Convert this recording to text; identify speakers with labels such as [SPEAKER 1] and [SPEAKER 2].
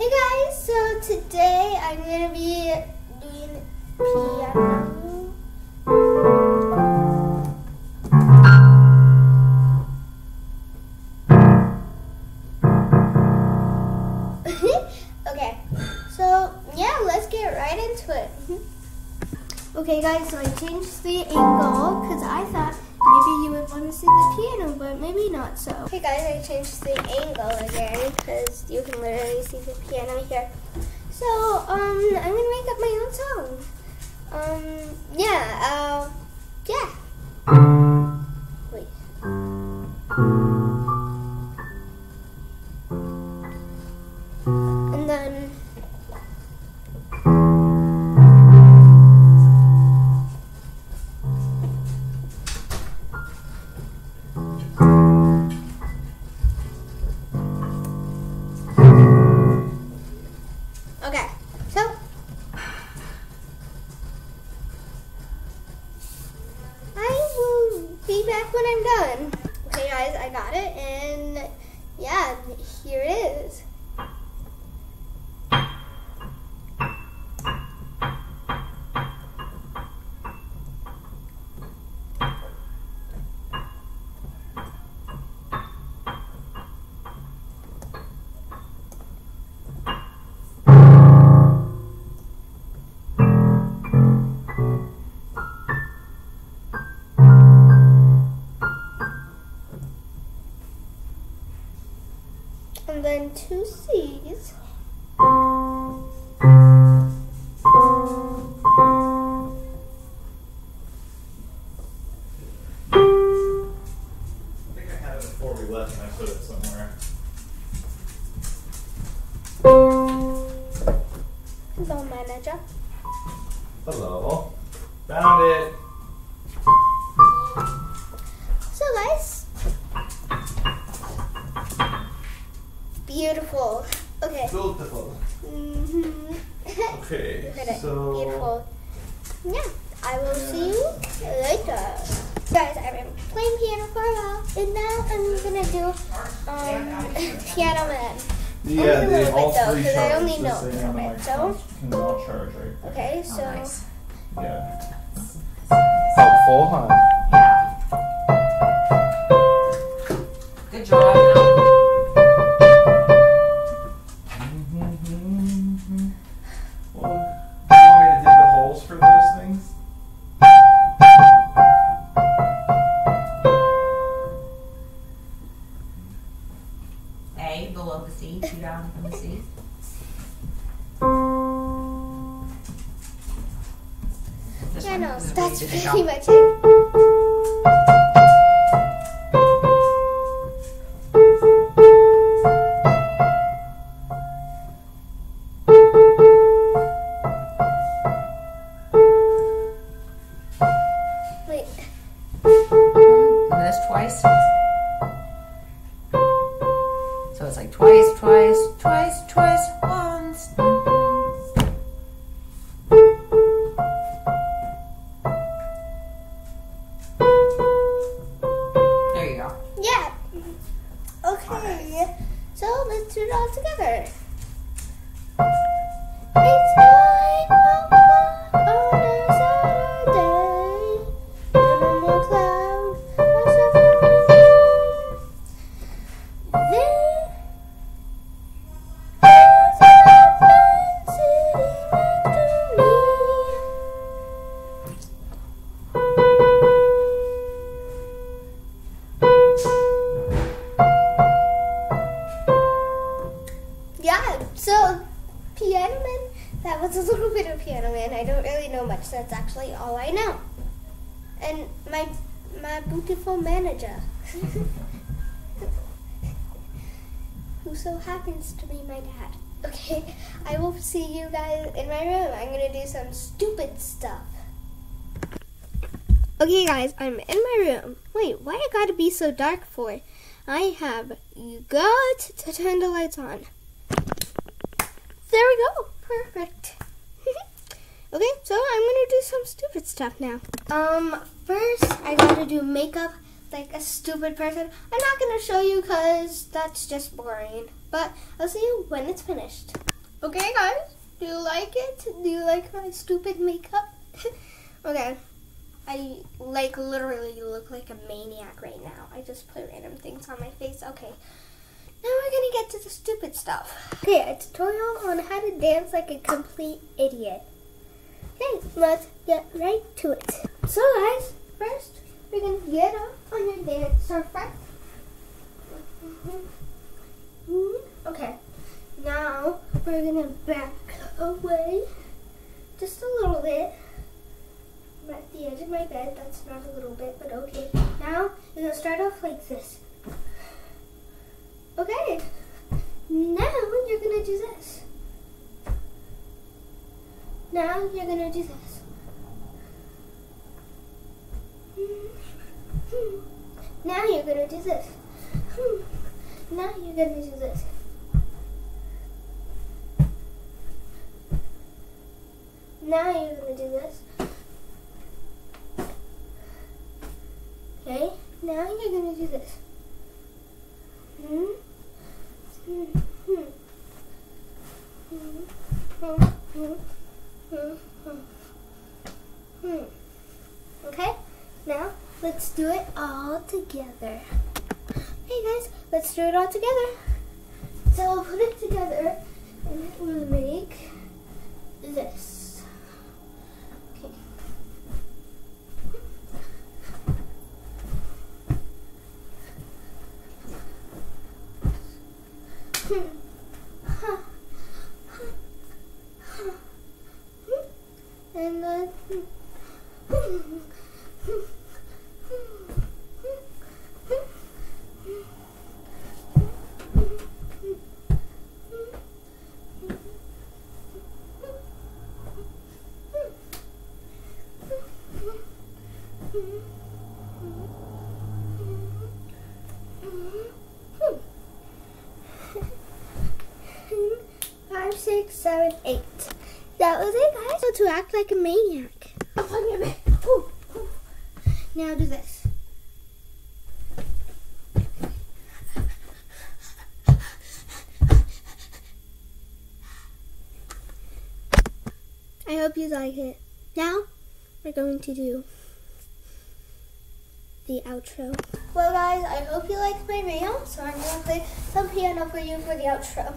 [SPEAKER 1] Hey guys, so today I'm gonna be doing piano. okay, so yeah, let's get right into it. Okay guys, so I changed the angle because I thought maybe you would want to see the piano, but maybe not so. Hey guys, I changed the angle again because you can literally see the piano here. So, um, I'm gonna make up my own song. Um, yeah, uh, back when I'm done. Okay, guys, I got it, and yeah, here it is. And then two C's.
[SPEAKER 2] I think I had it before we left and I put it somewhere.
[SPEAKER 1] Hello, manager.
[SPEAKER 2] Hello. Found it.
[SPEAKER 1] Beautiful. Okay.
[SPEAKER 2] Beautiful.
[SPEAKER 1] Mm-hmm.
[SPEAKER 2] Okay.
[SPEAKER 1] Look at it.
[SPEAKER 2] So
[SPEAKER 1] Beautiful. Yeah, I will see you later. Guys, I've been playing piano for a while, and now I'm gonna do um, Piano Man.
[SPEAKER 2] yeah,
[SPEAKER 1] Only a
[SPEAKER 2] they
[SPEAKER 1] little
[SPEAKER 2] all
[SPEAKER 1] bit, though, because I
[SPEAKER 2] charge
[SPEAKER 1] only
[SPEAKER 2] the
[SPEAKER 1] know
[SPEAKER 2] same
[SPEAKER 1] a little
[SPEAKER 2] amount
[SPEAKER 1] bit,
[SPEAKER 2] of
[SPEAKER 1] so-
[SPEAKER 2] con- can charge right.
[SPEAKER 1] Okay,
[SPEAKER 3] Oh,
[SPEAKER 1] so
[SPEAKER 3] nice.
[SPEAKER 2] Yeah. Helpful, huh?
[SPEAKER 3] Good job. This
[SPEAKER 1] yeah,
[SPEAKER 3] one
[SPEAKER 1] no, that's pretty much it. Wait, hmm?
[SPEAKER 3] And this twice.
[SPEAKER 1] It all together. Was a little bit of Piano Man. I don't really know much. That's actually all I know. And my my beautiful manager, who so happens to be my dad. Okay, I will see you guys in my room. I'm gonna do some stupid stuff. Okay, guys, I'm in my room. Wait, why I gotta be so dark for? I have got to turn the lights on. There we go. Perfect. okay, so I'm gonna do some stupid stuff now. Um, first I gotta do makeup like a stupid person. I'm not gonna show you because that's just boring. But I'll see you when it's finished. Okay, guys, do you like it? Do you like my stupid makeup? okay, I like literally look like a maniac right now. I just put random things on my face. Okay, now we're gonna get to the stupid stuff. Okay, a tutorial on how to dance like a complete idiot. Okay, let's get right to it. So guys, first we're gonna get up on your dance surface. Mm-hmm. Okay, now we're gonna back away just a little bit. I'm at the edge of my bed, that's not a little bit, but okay. Now we're gonna start off like this. Okay, now you're gonna do this. Now you're gonna do this. Now you're gonna do this. Now you're gonna do this. Now you're gonna do this. Okay, now you're gonna do this. Hmm? Hmm. Hmm. Hmm. Hmm. Hmm. Hmm. Hmm. Okay, now let's do it all together. Hey guys, let's do it all together. So we'll put it together and it will make this. Okay. And then Five, six, seven, eight. That was it, guys. So to act like a maniac. Now do this. I hope you like it. Now, we're going to do the outro. Well, guys, I hope you liked my video, so I'm going to play some piano for you for the outro.